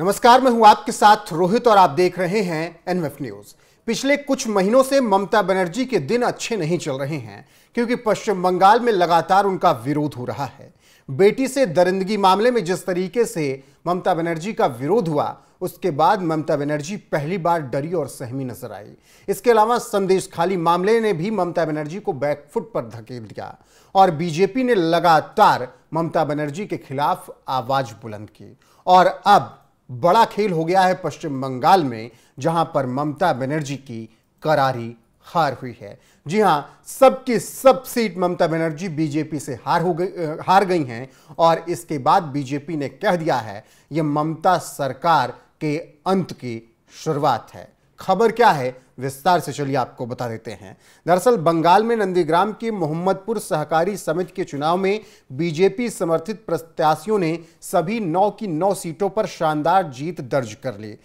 नमस्कार, मैं हूँ आपके साथ रोहित और आप देख रहे हैं एनएफ न्यूज़ पिछले कुछ महीनों से ममता बनर्जी के दिन अच्छे नहीं चल रहे हैं, क्योंकि पश्चिम बंगाल में लगातार उनका विरोध हो रहा है। बेटी से दरिंदगी मामले में जिस तरीके से ममता बनर्जी का विरोध हुआ, उसके बाद ममता बनर्जी पहली बार डरी और सहमी नज़र आई। इसके अलावा संदेश खाली मामले ने भी ममता बनर्जी को बैकफुट पर धकेल दिया, और बीजेपी ने लगातार ममता बनर्जी के खिलाफ आवाज़ बुलंद की। और अब बड़ा खेल हो गया है पश्चिम बंगाल में, जहाँ पर ममता बनर्जी की करारी हार हुई है। जी हाँ, सबकी सब सीट ममता बनर्जी बीजेपी से हार हो गई हार गई हैं और इसके बाद बीजेपी ने कह दिया है यह ममता सरकार के अंत की शुरुआत है। खबर क्या है? विस्तार से चलिए आपको बता देते हैं। दरअसल, बंगाल में नंदीग्राम के मोहम्मदपुर सहकारी समिति के चुनाव में बीजेपी समर्थित प्रत्याशियों ने सभी नौ की नौ सीटों पर शानदार जीत दर्ज कर ली।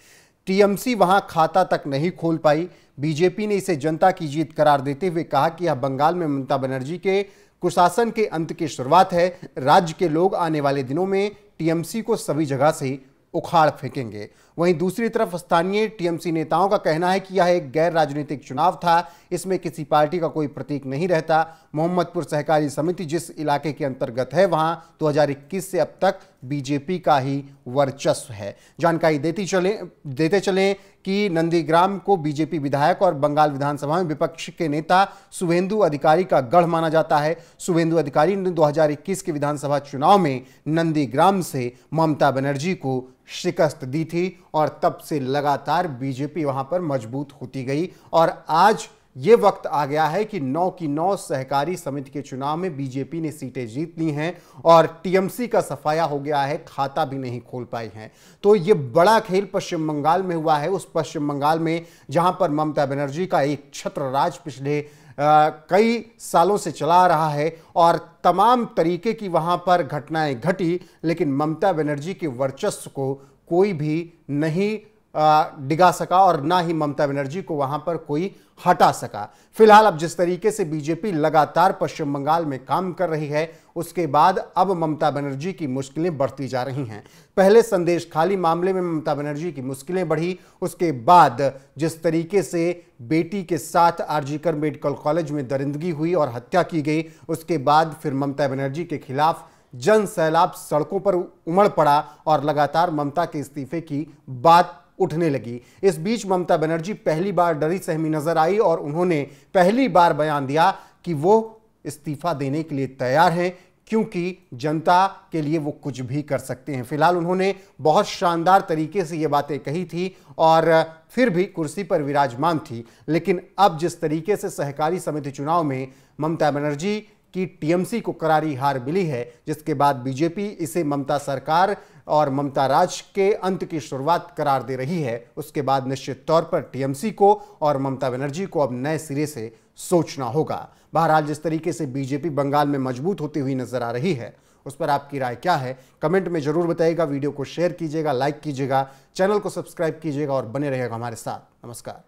टीएमसी वहाँ खाता तक नहीं खोल पाई। बीजेपी ने इसे जनता की जीत करार देते हुए कहा कि यह बंगाल में ममता बनर्जी के कुशासन के अंत की शुरुआत है। राज्य के लोग आने वाले दिनों में टीएमसी को सभी जगह से उखाड़ फेंकेंगे। वहीं दूसरी तरफ़ स्थानीय टीएमसी नेताओं का कहना है कि यह एक गैर राजनीतिक चुनाव था। इसमें किसी पार्टी का कोई प्रतीक नहीं रहता। मोहम्मदपुर सहकारी समिति जिस इलाके के अंतर्गत है, वहाँ 2021 से अब तक बीजेपी का ही वर्चस्व है। जानकारी देती चले, देते चले कि नंदीग्राम को बीजेपी विधायक और बंगाल विधानसभा में विपक्ष के नेता शुभेंदु अधिकारी का गढ़ माना जाता है। शुभेंदु अधिकारी ने 2021 के विधानसभा चुनाव में नंदीग्राम से ममता बनर्जी को शिकस्त दी थी और तब से लगातार बीजेपी वहाँ पर मज़बूत होती गई और आज ये वक्त आ गया है कि नौ की नौ सहकारी समिति के चुनाव में बीजेपी ने सीटें जीत ली हैं और टीएमसी का सफाया हो गया है खाता भी नहीं खोल पाई हैं। तो ये बड़ा खेल पश्चिम बंगाल में हुआ है। उस पश्चिम बंगाल में जहाँ पर ममता बनर्जी का एक छत्र राज पिछले आ, कई सालों से चला रहा है और तमाम तरीके की वहाँ पर घटनाएँ घटी लेकिन ममता बनर्जी के वर्चस्व को कोई भी नहीं डिगा सका और ना ही ममता बनर्जी को वहाँ पर कोई हटा सका। फ़िलहाल अब जिस तरीके से बीजेपी लगातार पश्चिम बंगाल में काम कर रही है, उसके बाद अब ममता बनर्जी की मुश्किलें बढ़ती जा रही हैं। पहले संदेश खाली मामले में ममता बनर्जी की मुश्किलें बढ़ी, उसके बाद जिस तरीके से बेटी के साथ आरजीकर मेडिकल कॉलेज में दरिंदगी हुई और हत्या की गई, उसके बाद फिर ममता बनर्जी के खिलाफ जन सैलाब सड़कों पर उमड़ पड़ा और लगातार ममता के इस्तीफे की बात उठने लगी। इस बीच ममता बनर्जी पहली बार डरी सहमी नज़र आई और उन्होंने पहली बार बयान दिया कि वो इस्तीफा देने के लिए तैयार हैं, क्योंकि जनता के लिए वो कुछ भी कर सकते हैं। फ़िलहाल उन्होंने बहुत शानदार तरीके से ये बातें कही थी और फिर भी कुर्सी पर विराजमान थी। लेकिन अब जिस तरीके से सहकारी समिति चुनाव में ममता बनर्जी कि टीएमसी को करारी हार मिली है, जिसके बाद बीजेपी इसे ममता सरकार और ममता राज के अंत की शुरुआत करार दे रही है। उसके बाद निश्चित तौर पर टीएमसी को और ममता बनर्जी को अब नए सिरे से सोचना होगा। बहरहाल, जिस तरीके से बीजेपी बंगाल में मज़बूत होती हुई नज़र आ रही है, उस पर आपकी राय क्या है? कमेंट में ज़रूर बताइएगा, वीडियो को शेयर कीजिएगा, लाइक कीजिएगा, चैनल को सब्सक्राइब कीजिएगा और बने रहेगा हमारे साथ। नमस्कार।